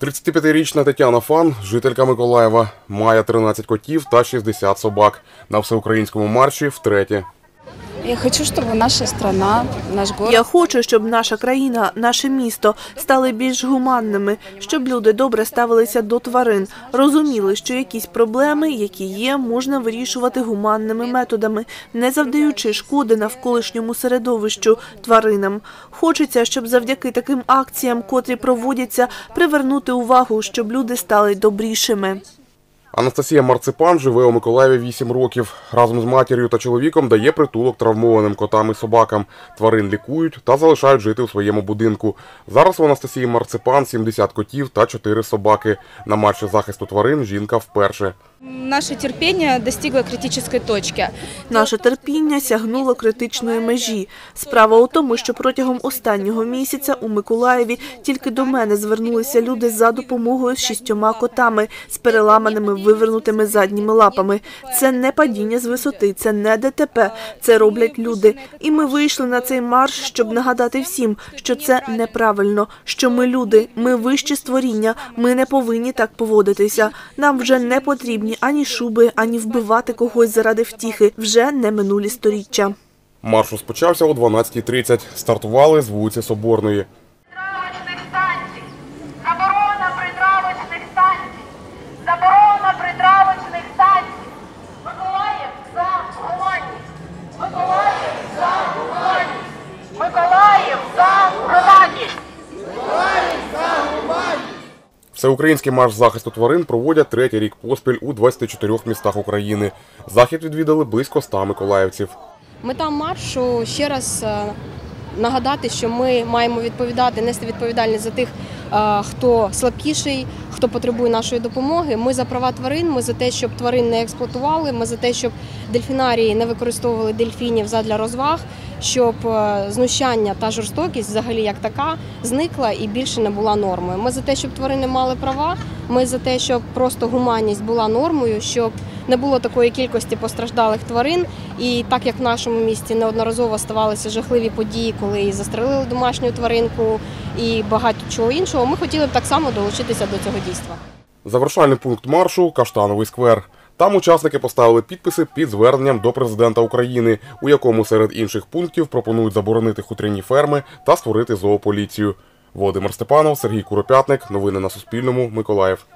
35-річна Тетяна Фан, жителька Миколаєва, має 13 котів та 60 собак. На всеукраїнському марші втретє. Я хочу, чтобы наша страна, наш город Я хочу, щоб наша країна, наше місто стали більш гуманними, щоб люди добре ставилися до тварин, розуміли, що якісь проблеми, які є, можна вирішувати гуманними методами, не завдаючи шкоди навколишньому середовищу тваринам. Хочеться, щоб завдяки таким акціям, котрі проводяться, привернути увагу, щоб люди стали добрішими. Анастасія Марципан живе у Миколаєві 8 років. Разом з матір'ю та чоловіком дає притулок травмованим котам і собакам. Тварин лікують та залишають жити у своєму будинку. Зараз у Анастасії Марципан 70 котів та 4 собаки. На марші захисту тварин жінка вперше. Наше терпение достигло критической точки. Наше терпіння сягнуло критичної межі. Справа у тому, що протягом останнього місяця у Миколаєві тільки до мене звернулися люди за допомогою з шістьома котами з переламаними вивернутими задніми лапами. Це не падіння з висоти, це не ДТП, це роблять люди. І ми вийшли на цей марш, щоб нагадати всім, що це неправильно, що ми люди, ми вищі створіння, ми не повинні так поводитися. Нам вже не потрібні ані шуби, ані вбивати когось заради втіхи. Вже не минулі сторіччя. Марш розпочався о 12.30. Стартували з вулиці Соборної. Притравочних станцій. Заборона притравочних станцій. Заборона притравочних станцій. Миколаїв за гуманність. Миколаїв за гуманність. Миколаїв за гуманність. Всеукраїнський марш захисту тварин проводять третій рік поспіль у 24 містах України. Захід відвідали близько 100 миколаївців. Мета маршу ще раз е, нагадати, що ми маємо відповідати, нести відповідальність за тих, е, хто слабкіший, хто потребує нашої допомоги. Ми за права тварин, ми за те, щоб тварин не експлуатували, ми за те, щоб дельфінарії не використовували дельфінів задля розваг, щоб е, знущання та жорстокість, взагалі як така, зникла і більше не була нормою. Ми за те, щоб тварини мали права. Ми за те, щоб просто гуманність була нормою, щоб не було такої кількості постраждалих тварин. І так як в нашому місті неодноразово ставалися жахливі події, коли і застрелили домашню тваринку і багато чого іншого, ми хотіли б так само долучитися до цього дійства. Завершальний пункт маршу Каштановий сквер. Там учасники поставили підписи під зверненням до президента України, у якому серед інших пунктів пропонують заборонити хутряні ферми та створити зоополіцію. Володимир Степанов, Сергій Куропятник. Новини на Суспільному. Миколаїв.